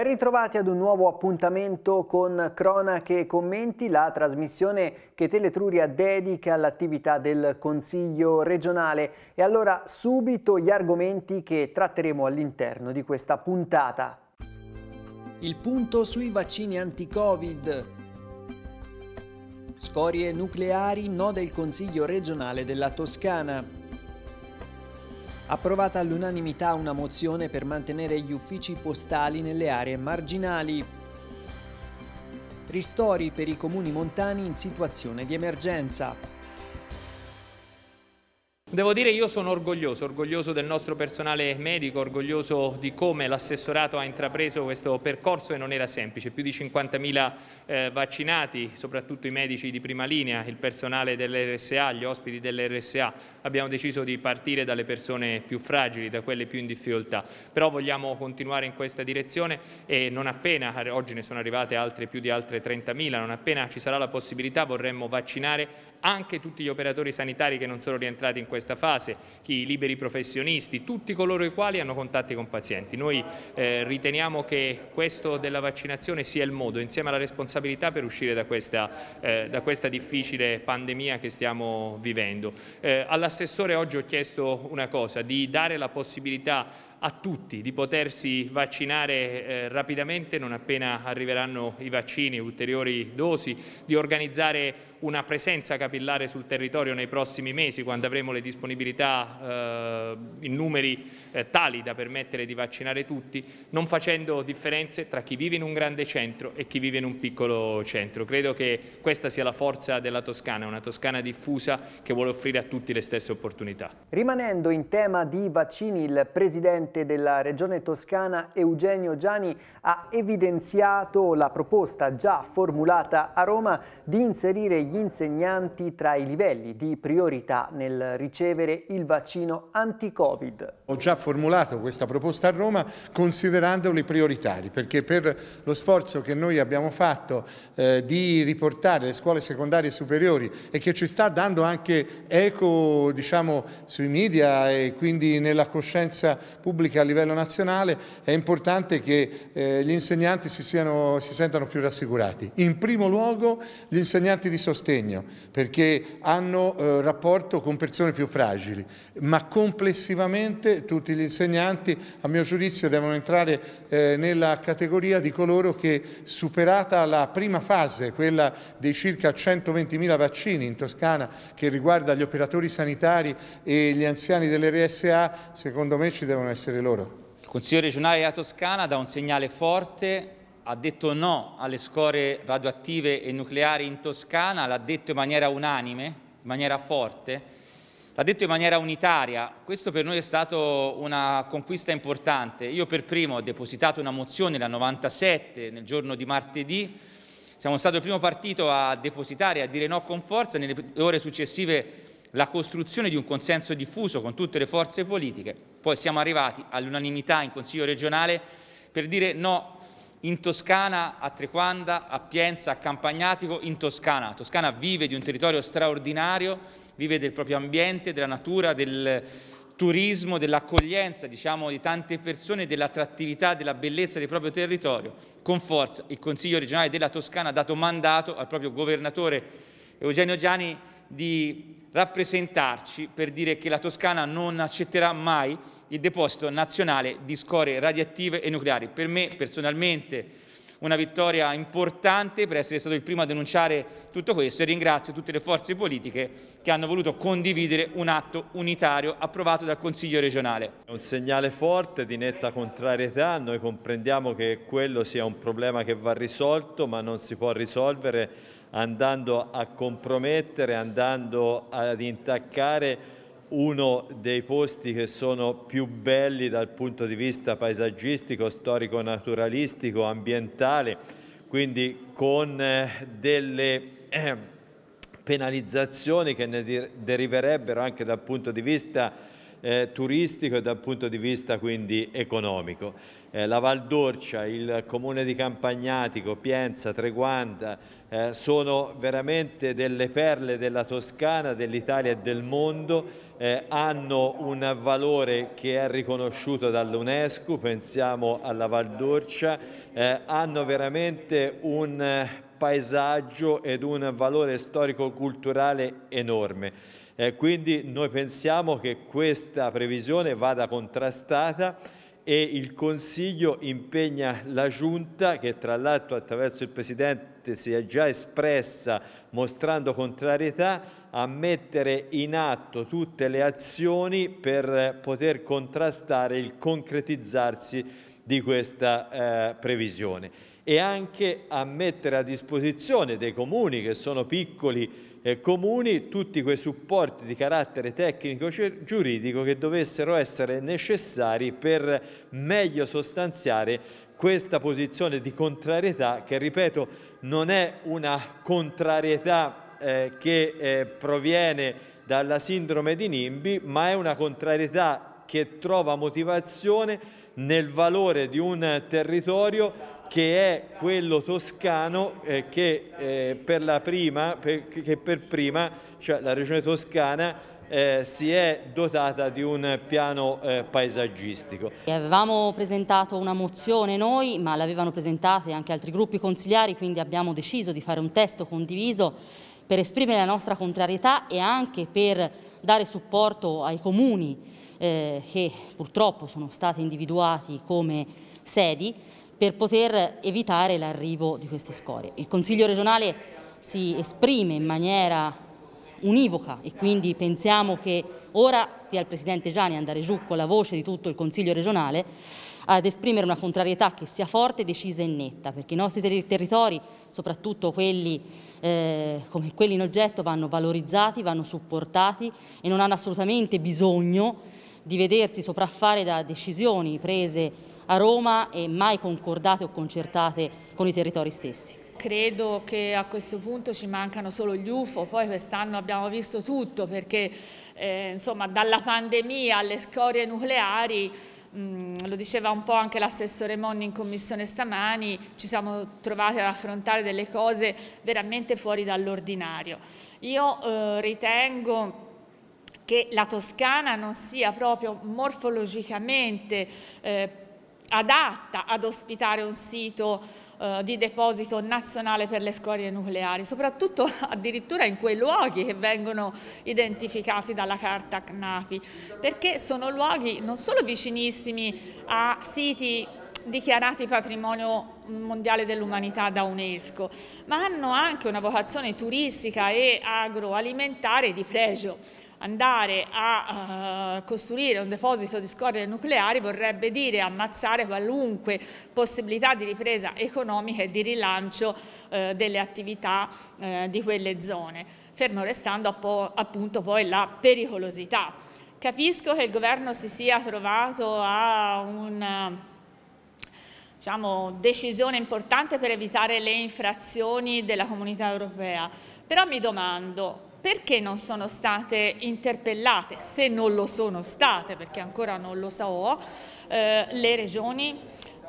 Ben ritrovati ad un nuovo appuntamento con Cronache e Commenti, la trasmissione che Teletruria dedica all'attività del Consiglio regionale. E allora subito gli argomenti che tratteremo all'interno di questa puntata. Il punto sui vaccini anti-Covid. Scorie nucleari, no del Consiglio regionale della Toscana. Approvata all'unanimità una mozione per mantenere gli uffici postali nelle aree marginali. Ristori per i comuni montani in situazione di emergenza. Devo dire io sono orgoglioso, orgoglioso del nostro personale medico, orgoglioso di come l'assessorato ha intrapreso questo percorso e non era semplice. Più di 50.000 eh, vaccinati, soprattutto i medici di prima linea, il personale dell'RSA, gli ospiti dell'RSA. Abbiamo deciso di partire dalle persone più fragili, da quelle più in difficoltà. Però vogliamo continuare in questa direzione e non appena, oggi ne sono arrivate altre più di altre 30.000, non appena ci sarà la possibilità vorremmo vaccinare anche tutti gli operatori sanitari che non sono rientrati in questa fase, i liberi professionisti, tutti coloro i quali hanno contatti con pazienti. Noi eh, riteniamo che questo della vaccinazione sia il modo, insieme alla responsabilità, per uscire da questa, eh, da questa difficile pandemia che stiamo vivendo. Eh, All'assessore oggi ho chiesto una cosa, di dare la possibilità a tutti di potersi vaccinare eh, rapidamente non appena arriveranno i vaccini, ulteriori dosi, di organizzare una presenza capillare sul territorio nei prossimi mesi quando avremo le disponibilità eh, in numeri eh, tali da permettere di vaccinare tutti, non facendo differenze tra chi vive in un grande centro e chi vive in un piccolo centro. Credo che questa sia la forza della Toscana, una Toscana diffusa che vuole offrire a tutti le stesse opportunità. Rimanendo in tema di vaccini, il Presidente della Regione Toscana Eugenio Giani ha evidenziato la proposta già formulata a Roma di inserire gli insegnanti tra i livelli di priorità nel ricevere il vaccino anti-Covid. Ho già formulato questa proposta a Roma considerandoli prioritari perché per lo sforzo che noi abbiamo fatto eh, di riportare le scuole secondarie superiori e che ci sta dando anche eco diciamo, sui media e quindi nella coscienza pubblica a livello nazionale, è importante che eh, gli insegnanti si, siano, si sentano più rassicurati. In primo luogo gli insegnanti di sostegno, perché hanno eh, rapporto con persone più fragili, ma complessivamente tutti gli insegnanti, a mio giudizio, devono entrare eh, nella categoria di coloro che, superata la prima fase, quella dei circa 120.000 vaccini in Toscana, che riguarda gli operatori sanitari e gli anziani dell'RSA, secondo me ci devono essere loro. Il Consiglio regionale della Toscana dà un segnale forte, ha detto no alle scorie radioattive e nucleari in Toscana, l'ha detto in maniera unanime, in maniera forte, l'ha detto in maniera unitaria. Questo per noi è stato una conquista importante. Io per primo ho depositato una mozione la 97 nel giorno di martedì, siamo stato il primo partito a depositare a dire no con forza, nelle ore successive la costruzione di un consenso diffuso con tutte le forze politiche, poi siamo arrivati all'unanimità in Consiglio regionale per dire no in Toscana, a Trequanda, a Pienza, a Campagnatico, in Toscana. La Toscana vive di un territorio straordinario, vive del proprio ambiente, della natura, del turismo, dell'accoglienza diciamo, di tante persone, dell'attrattività, della bellezza del proprio territorio. Con forza il Consiglio regionale della Toscana ha dato mandato al proprio governatore Eugenio Giani di rappresentarci per dire che la Toscana non accetterà mai il deposito nazionale di scorie radioattive e nucleari. Per me personalmente una vittoria importante per essere stato il primo a denunciare tutto questo e ringrazio tutte le forze politiche che hanno voluto condividere un atto unitario approvato dal Consiglio regionale. È un segnale forte di netta contrarietà, noi comprendiamo che quello sia un problema che va risolto ma non si può risolvere andando a compromettere, andando ad intaccare uno dei posti che sono più belli dal punto di vista paesaggistico, storico-naturalistico, ambientale, quindi con eh, delle eh, penalizzazioni che ne deriverebbero anche dal punto di vista eh, turistico e dal punto di vista quindi economico. Eh, la Val d'Orcia, il comune di Campagnatico, Pienza, Treguanda, eh, sono veramente delle perle della Toscana, dell'Italia e del mondo, eh, hanno un valore che è riconosciuto dall'UNESCO, pensiamo alla Val d'Orcia, eh, hanno veramente un paesaggio ed un valore storico-culturale enorme. Eh, quindi noi pensiamo che questa previsione vada contrastata e il Consiglio impegna la Giunta, che tra l'altro attraverso il Presidente si è già espressa mostrando contrarietà, a mettere in atto tutte le azioni per poter contrastare il concretizzarsi di questa eh, previsione. E anche a mettere a disposizione dei comuni che sono piccoli comuni tutti quei supporti di carattere tecnico-giuridico che dovessero essere necessari per meglio sostanziare questa posizione di contrarietà che, ripeto, non è una contrarietà eh, che eh, proviene dalla sindrome di Nimbi, ma è una contrarietà che trova motivazione nel valore di un territorio che è quello toscano eh, che, eh, per la prima, per, che per prima, cioè la regione toscana, eh, si è dotata di un piano eh, paesaggistico. Avevamo presentato una mozione noi, ma l'avevano presentata anche altri gruppi consigliari, quindi abbiamo deciso di fare un testo condiviso per esprimere la nostra contrarietà e anche per dare supporto ai comuni eh, che purtroppo sono stati individuati come sedi per poter evitare l'arrivo di queste scorie. Il Consiglio regionale si esprime in maniera univoca e quindi pensiamo che ora stia il Presidente Gianni andare giù con la voce di tutto il Consiglio regionale ad esprimere una contrarietà che sia forte, decisa e netta, perché i nostri ter territori, soprattutto quelli eh, come quelli in oggetto, vanno valorizzati, vanno supportati e non hanno assolutamente bisogno di vedersi sopraffare da decisioni prese a Roma e mai concordate o concertate con i territori stessi. Credo che a questo punto ci mancano solo gli UFO, poi quest'anno abbiamo visto tutto perché eh, insomma, dalla pandemia alle scorie nucleari Mm, lo diceva un po' anche l'assessore Monni in commissione stamani, ci siamo trovati ad affrontare delle cose veramente fuori dall'ordinario. Io eh, ritengo che la Toscana non sia proprio morfologicamente eh, adatta ad ospitare un sito eh, di deposito nazionale per le scorie nucleari, soprattutto addirittura in quei luoghi che vengono identificati dalla carta CNAFI, perché sono luoghi non solo vicinissimi a siti dichiarati patrimonio mondiale dell'umanità da UNESCO, ma hanno anche una vocazione turistica e agroalimentare di pregio andare a uh, costruire un deposito di scorie nucleari vorrebbe dire ammazzare qualunque possibilità di ripresa economica e di rilancio uh, delle attività uh, di quelle zone, fermo restando appunto poi la pericolosità. Capisco che il governo si sia trovato a una diciamo, decisione importante per evitare le infrazioni della comunità europea, però mi domando, perché non sono state interpellate, se non lo sono state, perché ancora non lo so, eh, le regioni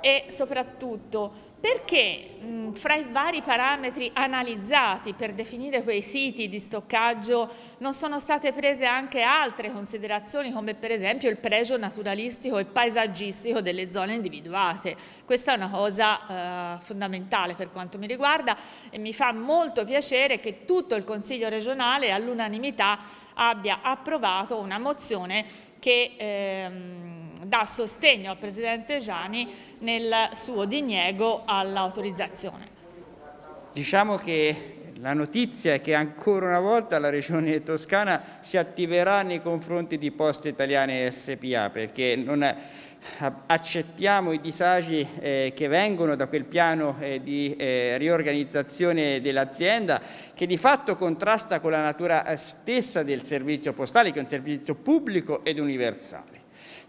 e soprattutto perché mh, fra i vari parametri analizzati per definire quei siti di stoccaggio non sono state prese anche altre considerazioni come per esempio il pregio naturalistico e paesaggistico delle zone individuate. Questa è una cosa eh, fondamentale per quanto mi riguarda e mi fa molto piacere che tutto il Consiglio regionale all'unanimità abbia approvato una mozione che ehm, dà sostegno al Presidente Gianni nel suo diniego all'autorizzazione. Diciamo che la notizia è che ancora una volta la Regione Toscana si attiverà nei confronti di Poste Italiane SPA perché non accettiamo i disagi eh, che vengono da quel piano eh, di eh, riorganizzazione dell'azienda che di fatto contrasta con la natura eh, stessa del servizio postale che è un servizio pubblico ed universale.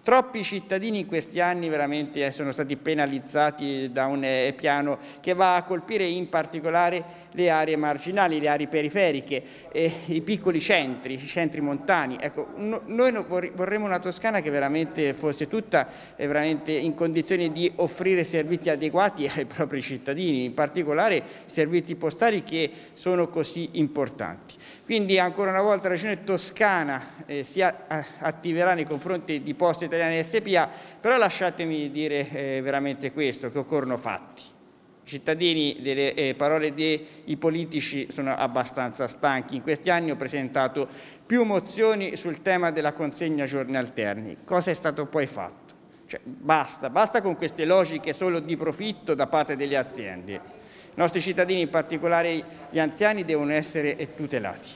Troppi cittadini in questi anni veramente sono stati penalizzati da un eh, piano che va a colpire in particolare le aree marginali, le aree periferiche, eh, i piccoli centri, i centri montani. Ecco, no, noi vorremmo una Toscana che veramente fosse tutta eh, veramente in condizioni di offrire servizi adeguati ai propri cittadini, in particolare servizi postali che sono così importanti. Quindi ancora una volta la Regione Toscana eh, si attiverà nei confronti di Poste Italiane SPA, però lasciatemi dire eh, veramente questo, che occorrono fatti. Cittadini delle eh, parole dei politici sono abbastanza stanchi. In questi anni ho presentato più mozioni sul tema della consegna giorni alterni. Cosa è stato poi fatto? Cioè, basta, basta con queste logiche solo di profitto da parte delle aziende. I nostri cittadini, in particolare gli anziani, devono essere tutelati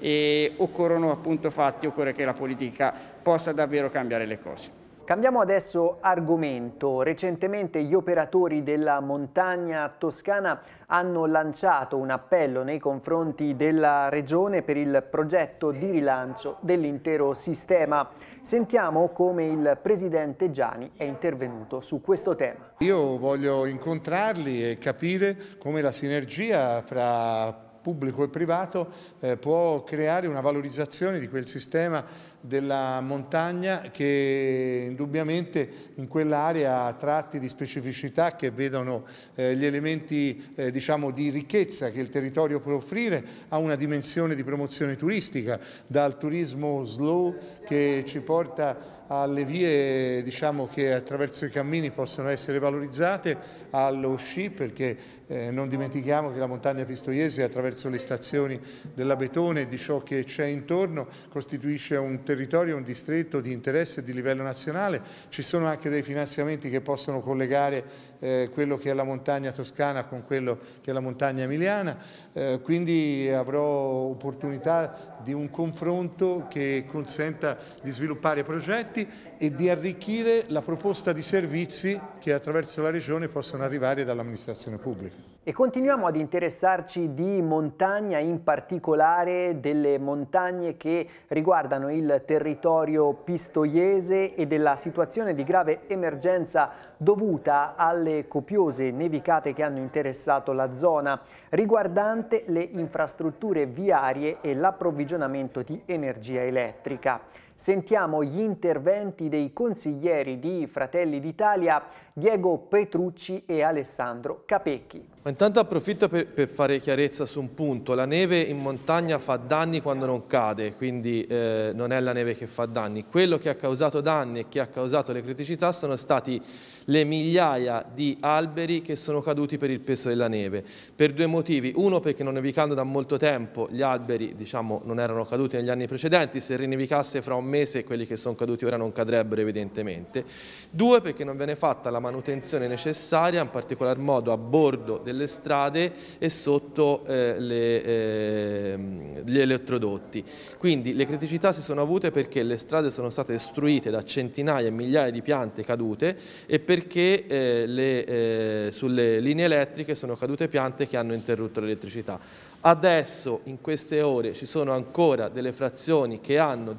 e occorrono appunto fatti, occorre che la politica possa davvero cambiare le cose. Cambiamo adesso argomento. Recentemente gli operatori della montagna toscana hanno lanciato un appello nei confronti della Regione per il progetto di rilancio dell'intero sistema. Sentiamo come il Presidente Gianni è intervenuto su questo tema. Io voglio incontrarli e capire come la sinergia fra pubblico e privato eh, può creare una valorizzazione di quel sistema della montagna che indubbiamente in quell'area ha tratti di specificità che vedono eh, gli elementi eh, diciamo, di ricchezza che il territorio può offrire, ha una dimensione di promozione turistica, dal turismo slow che ci porta alle vie diciamo, che attraverso i cammini possono essere valorizzate, allo sci perché eh, non dimentichiamo che la montagna pistoiese attraverso le stazioni della Betone e di ciò che c'è intorno costituisce un territorio, un distretto di interesse di livello nazionale, ci sono anche dei finanziamenti che possono collegare eh, quello che è la montagna toscana con quello che è la montagna emiliana, eh, quindi avrò opportunità di un confronto che consenta di sviluppare progetti e di arricchire la proposta di servizi che attraverso la Regione possono arrivare dall'amministrazione pubblica. E continuiamo ad interessarci di montagna, in particolare delle montagne che riguardano il territorio pistoiese e della situazione di grave emergenza dovuta alle copiose nevicate che hanno interessato la zona, riguardante le infrastrutture viarie e l'approvvigionamento di energia elettrica. Sentiamo gli interventi dei consiglieri di Fratelli d'Italia Diego Petrucci e Alessandro Capecchi. Intanto approfitto per, per, fare chiarezza su un punto. La neve in montagna fa danni quando non cade, quindi eh, non è la neve che fa danni. Quello che ha causato danni e che ha causato le criticità sono stati le migliaia di alberi che sono caduti per il peso della neve, per due motivi. Uno perché non nevicando da molto tempo gli alberi diciamo, non erano caduti negli anni precedenti, se rinevicasse fra un mese quelli che sono caduti ora non cadrebbero evidentemente. Due perché non viene fatta la manutenzione necessaria, in particolar modo a bordo delle strade e sotto eh, le, eh, gli elettrodotti. Quindi le criticità si sono avute perché le strade sono state destruite da centinaia e migliaia di piante cadute e perché eh, le, eh, sulle linee elettriche sono cadute piante che hanno interrotto l'elettricità. Adesso, in queste ore, ci sono ancora delle frazioni che hanno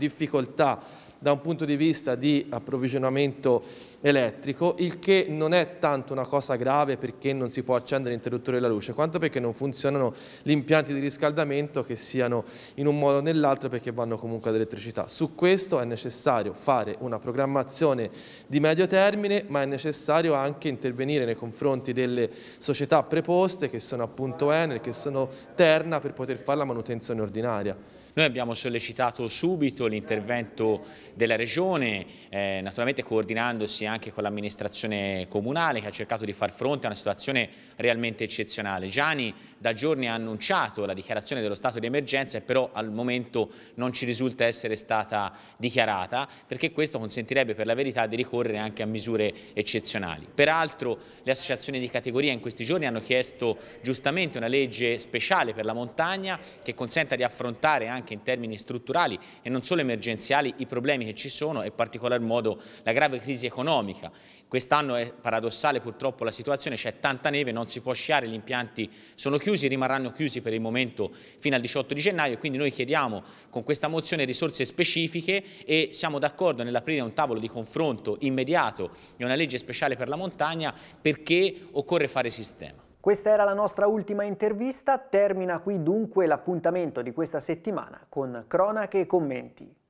difficoltà da un punto di vista di approvvigionamento elettrico, il che non è tanto una cosa grave perché non si può accendere l'interruttore della luce, quanto perché non funzionano gli impianti di riscaldamento che siano in un modo o nell'altro perché vanno comunque ad elettricità. Su questo è necessario fare una programmazione di medio termine, ma è necessario anche intervenire nei confronti delle società preposte che sono appunto Enel, che sono Terna per poter fare la manutenzione ordinaria. Noi abbiamo sollecitato subito l'intervento della Regione, eh, naturalmente coordinandosi anche con l'amministrazione comunale che ha cercato di far fronte a una situazione realmente eccezionale. Gianni da giorni ha annunciato la dichiarazione dello stato di emergenza però al momento non ci risulta essere stata dichiarata perché questo consentirebbe per la verità di ricorrere anche a misure eccezionali. Peraltro le associazioni di categoria in questi giorni hanno chiesto giustamente una legge speciale per la montagna che consenta di affrontare anche anche in termini strutturali e non solo emergenziali i problemi che ci sono e in particolar modo la grave crisi economica. Quest'anno è paradossale purtroppo la situazione, c'è tanta neve, non si può sciare, gli impianti sono chiusi, rimarranno chiusi per il momento fino al 18 di gennaio, quindi noi chiediamo con questa mozione risorse specifiche e siamo d'accordo nell'aprire un tavolo di confronto immediato e una legge speciale per la montagna perché occorre fare sistema. Questa era la nostra ultima intervista, termina qui dunque l'appuntamento di questa settimana con cronache e commenti.